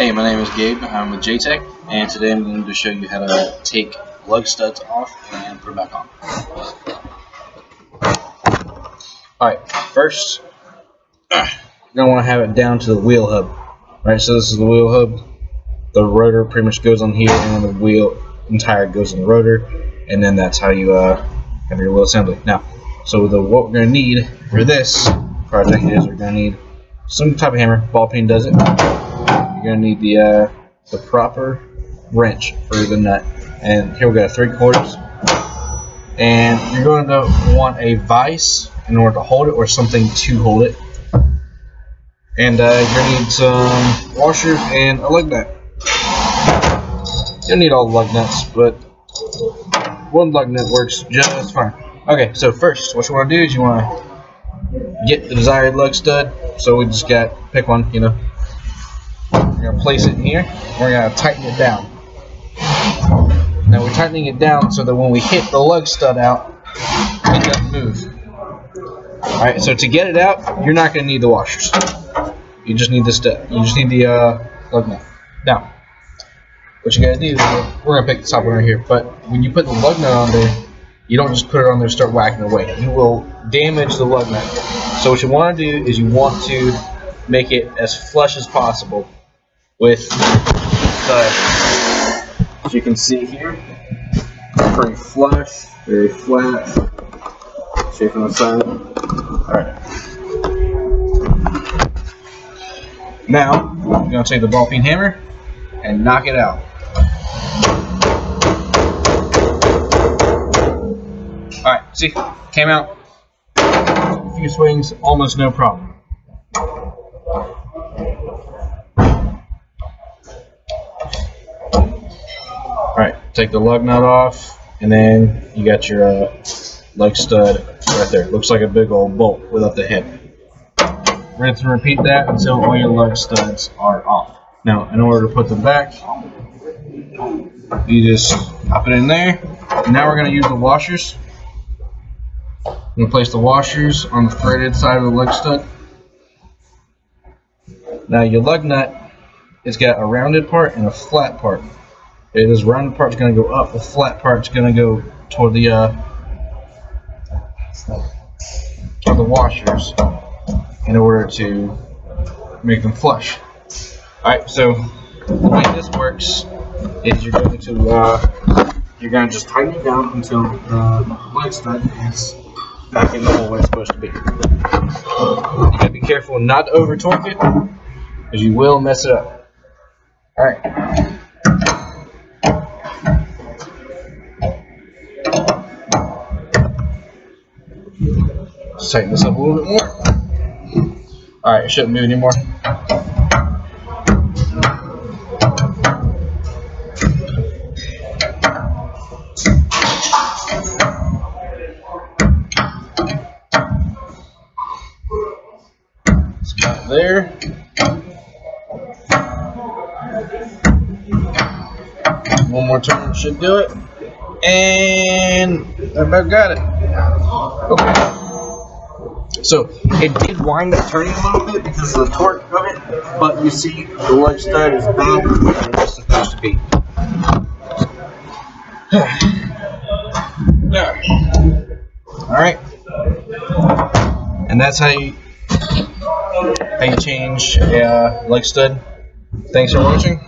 Hey, my name is Gabe. I'm with JTech, and today I'm going to show you how to take lug studs off and put them back on. Alright, first, you're going to want to have it down to the wheel hub. Alright, so this is the wheel hub. The rotor pretty much goes on here, and the wheel entire goes in the rotor, and then that's how you uh, have your wheel assembly. Now, so the what we're going to need for this project is we're going to need some type of hammer. Ball peen does it you're gonna need the uh, the proper wrench for the nut. And here we got three quarters. And you're going to want a vise in order to hold it or something to hold it. And uh, you're going to need some washers and a lug nut. You don't need all lug nuts, but one lug nut works just fine. Okay, so first, what you want to do is you want to get the desired lug stud. So we just got, pick one, you know, we're going to place it in here. We're going to tighten it down. Now we're tightening it down so that when we hit the lug stud out, it doesn't move. Alright, so to get it out, you're not going to need the washers. You just need the stud. You just need the uh, lug nut. Now, what you gotta do is we're gonna pick the top one right here. But when you put the lug nut on there, you don't just put it on there and start whacking away. You will damage the lug nut. So what you want to do is you want to make it as flush as possible with the, as you can see here, pretty flush, very flat, shape on the side. Alright. Now, I'm going to take the ball peen hammer and knock it out. Alright, see, came out. A few swings, almost no problem. Take the lug nut off, and then you got your uh, lug stud right there. Looks like a big old bolt without the head. Rinse and repeat that until all your lug studs are off. Now, in order to put them back, you just pop it in there. Now we're going to use the washers. I'm going to place the washers on the threaded side of the lug stud. Now your lug nut has got a rounded part and a flat part. Okay, this rounded part's going to go up, the flat part's going to go toward the uh, toward the washers in order to make them flush. Alright, so the way this works is you're going to uh, you're going to just tighten it down until the lug stud is back in the hole where it's supposed to be. You got to be careful not to over torque it, because you will mess it up. Alright. Let's tighten this up a little bit more. Alright, it shouldn't move anymore. It's about there. One more turn should do it. And I about got it. Okay. So it did wind up turning a little bit because of the torque of it, but you see the lug stud is back where it's supposed to be. Alright. And that's how you how you change a uh, lug stud. Thanks for watching.